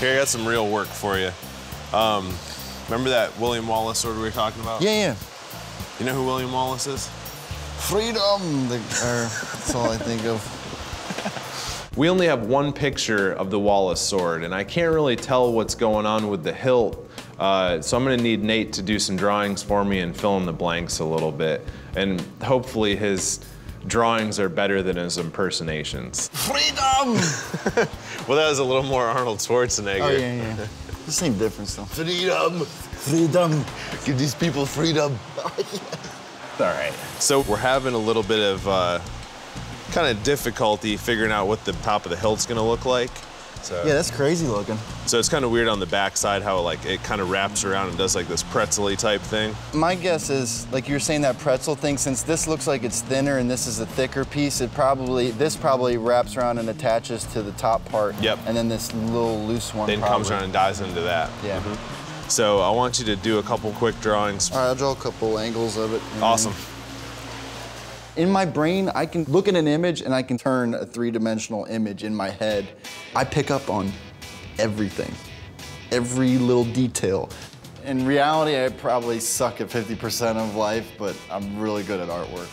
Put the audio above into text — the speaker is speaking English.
Here, I got some real work for you. Um, remember that William Wallace sword we were talking about? Yeah, yeah. You know who William Wallace is? Freedom. The, or, that's all I think of. We only have one picture of the Wallace sword, and I can't really tell what's going on with the hilt. Uh, so I'm gonna need Nate to do some drawings for me and fill in the blanks a little bit. And hopefully his drawings are better than his impersonations. Freedom. Well, that was a little more Arnold Schwarzenegger. oh yeah, yeah. The same difference though. Freedom. Freedom. Give these people freedom. All right. So we're having a little bit of uh, kind of difficulty figuring out what the top of the hilt's gonna look like. So, uh, Yeah, that's crazy looking. so it's kind of weird on the back side how like it kind of wraps around and does like this pretzel type thing. My guess is, like you were saying, that pretzel thing. Since this looks like it's thinner and this is a thicker piece, it probably this probably wraps around and attaches to the top part. Yep. And then this little loose one. Then probably. comes around and dies into that. Yeah. Mm-hmm. So I want you to do a couple quick drawings. All right, I'll draw a couple angles of it. and Awesome. In my brain, I can look at an image and I can turn a three-dimensional image in my head. I pick up on everything, every little detail. In reality, I probably suck at 50% of life, but I'm really good at artwork.